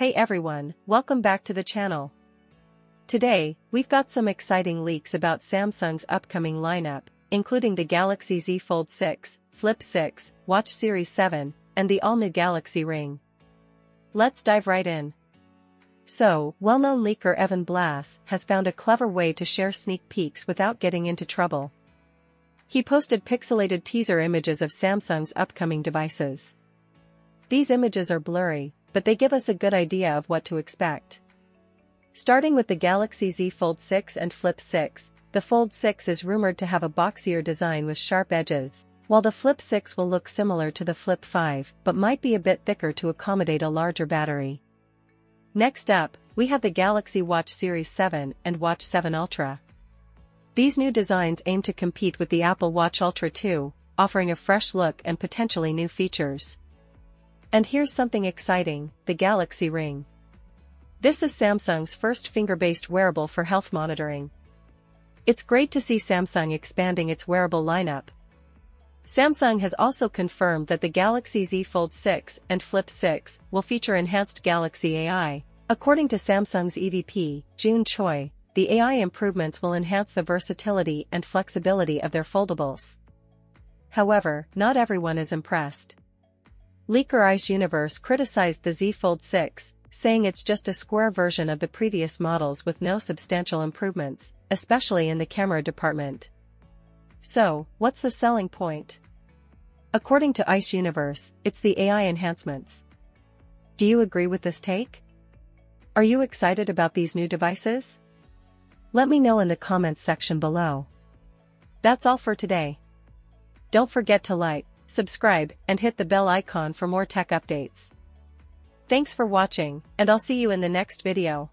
Hey everyone, welcome back to the channel. Today, we've got some exciting leaks about Samsung's upcoming lineup, including the Galaxy Z Fold 6, Flip 6, Watch Series 7, and the all-new Galaxy Ring. Let's dive right in. So, well-known leaker Evan Blass has found a clever way to share sneak peeks without getting into trouble. He posted pixelated teaser images of Samsung's upcoming devices. These images are blurry, but they give us a good idea of what to expect. Starting with the Galaxy Z Fold 6 and Flip 6, the Fold 6 is rumored to have a boxier design with sharp edges, while the Flip 6 will look similar to the Flip 5 but might be a bit thicker to accommodate a larger battery. Next up, we have the Galaxy Watch Series 7 and Watch 7 Ultra. These new designs aim to compete with the Apple Watch Ultra 2, offering a fresh look and potentially new features. And here's something exciting, the Galaxy Ring. This is Samsung's first finger-based wearable for health monitoring. It's great to see Samsung expanding its wearable lineup. Samsung has also confirmed that the Galaxy Z Fold 6 and Flip 6 will feature enhanced Galaxy AI. According to Samsung's EVP, Jun Choi, the AI improvements will enhance the versatility and flexibility of their foldables. However, not everyone is impressed. Leaker Ice Universe criticized the Z Fold 6, saying it's just a square version of the previous models with no substantial improvements, especially in the camera department. So, what's the selling point? According to Ice Universe, it's the AI enhancements. Do you agree with this take? Are you excited about these new devices? Let me know in the comments section below. That's all for today. Don't forget to like, subscribe, and hit the bell icon for more tech updates. Thanks for watching, and I'll see you in the next video.